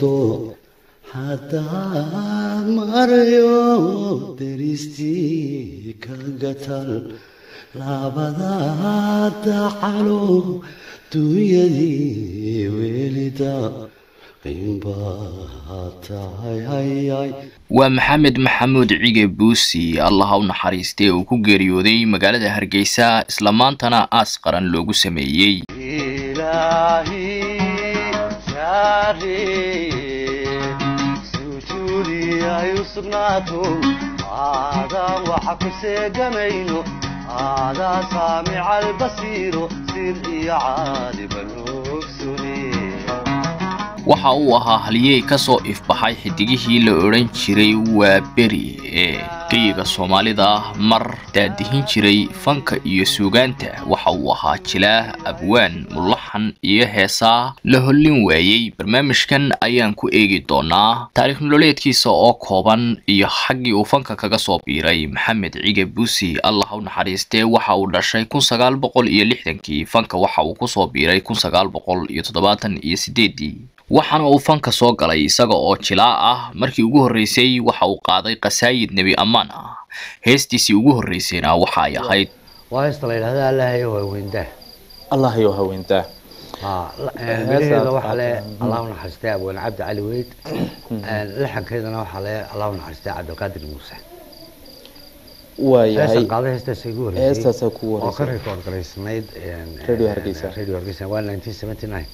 doo haddaan marayo deristii ka gatal labada dacalo waa maxamed maxamuud cige buusi allaha u naxariistay uu ku geeriyooday magaalada hargeysa isla maantana aas qaran loogu sameeyey waxa uu ahaa haliyey ka soo ifbaxay xidigihii la odhan jiray waa beri geyiga soomaalida mar daadihin jiray fanka iyo suugaanta. Waxa uu ahaa jilaah abwaan mulaxan iyo heesaa. La hollin waayey barnaamijkan ayaan ku eegi doonaa taariikh nololeedkiisa oo kooban iyo xaggii uu fanka kaga soo biiray. Maxamed cige buusi allah u naxariistee waxa uu dhashay kun sagaal boqol iyo lixdankii. Fanka waxa uu ku soo biiray kun sagaal boqol iyo toddobaatan iyo sideedii waxaana uu fanka soo galay isaga oo jilaa ah. Markii ugu horreysay waxa uu qaaday qasaayid nebi ammaan ah. Heestiisii ugu horreysayna waxa ay ahayd waa heesta la yidhahda allahayo haweendaa allahayo haweendaa miraheeda waxaa le allah u naxariistay abwaan cabdi cali weyd lixankeedana waxaa le allah u naxariistay cabdilqaadir muuse. Waayahay heestan qaaday heestaas igu horreysay. heestaasaa kugu oo ka horeysay rekoord garaysnayd Radio Hargeysa. radio hargeysa. Waa nineteen seventy nine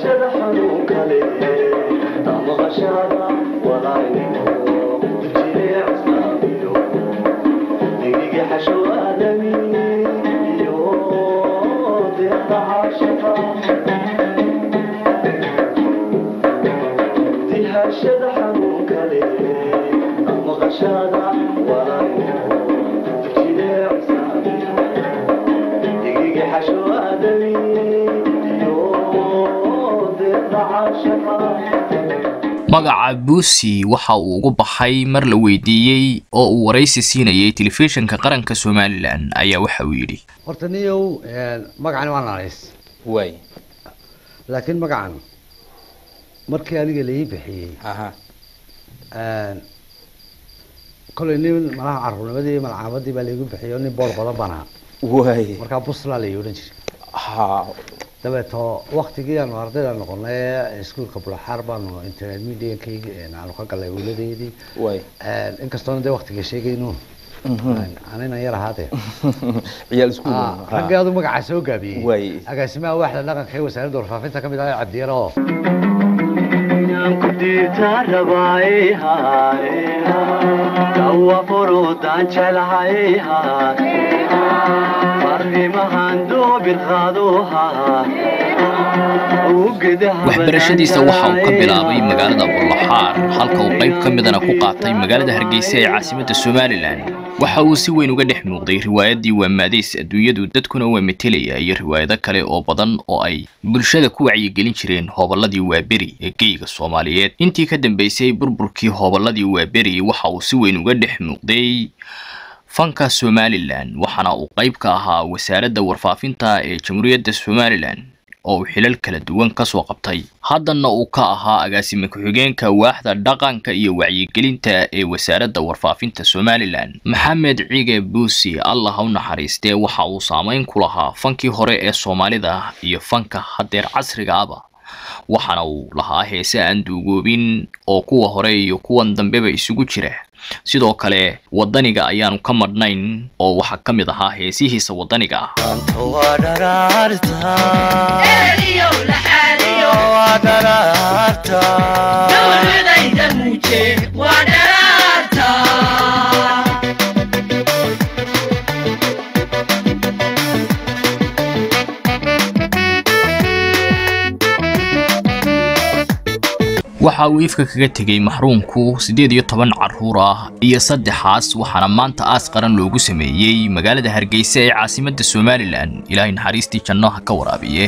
should have magaca buusi waxa uu ugu baxay mar la weydiiyey oo uu waraysi siinayay telefishinka qaranka somalilan ayaa waxa uu yidhi. Horta niyow magacani waa naanays waay laakiin magacan markii aniga la ii bixiyey aha. kolay nin malaha carruurnimadii iyo malcaamadii baa laigu bixiyey oo nin boor badan baan ahaa waay markaa buslaa la ii odhan jiray ha dabeeto waktigii aanu ardayda noqonay iskuolka bulaxaar baanu intermediankaygi aanu ka galnay wiiladeydii waay inkastoona dee waktiga sheegayno. Anina yar ahaadee ciyaal iskuul. Ah, raggii adu magacaa soo gaabiyey. Agaasimaha waaxda dhaqanka ee wasaaradda warfaafinta ka mid ah cabdiyar oo kudita waxbarashadiisa waxa uu ka bilaabay magaalada bullaxaar halka uu qayb ka midana ku qaatay magaalada hargeysa ee caasimadda somalilan. Waxa uu si weyn uga dhex muuqday riwaayadii waa maadays adduunyadu dadkuna waa metelaya iyo riwaayado kale oo badan oo ay bulshada ku wacyigelin jireen hooballadii waaberi ee geyga soomaaliyeed. Intii ka dambeysay burburkii hooballadii waaberi waxa uu si weyn uga dhex muuqday fanka somalilan waxaana uu qayb ka ahaa wasaaradda warfaafinta ee jamhuuriyadda somalilan oo uu xilal kala duwan ka soo qabtay. Haddana uu ka ahaa agaasime ku-xigeenka waaxda dhaqanka iyo wacyigelinta ee wasaaradda warfaafinta somalilan maxamed cige buusi allah ha u naxariistee waxa uu saameyn ku lahaa fankii hore ee soomaalida iyo fanka haddeer casriga aba waxaana uu lahaa heese aan duugoobin oo kuwa hore iyo kuwan dambeba isugu jira sidoo kale waddaniga ayaanu ka madhnayn oo waxaa ka mid ahaa heesihiisa waddaniga ah waxa uu ifka kaga tegey maxruumku siddeed iyo toban carruur ah iyo saddexaas waxaana maanta aas qaran loogu sameeyey magaalada hargeysa ee caasimadda somalilan. Ilaahay naxariistii janno ha ka waraabiye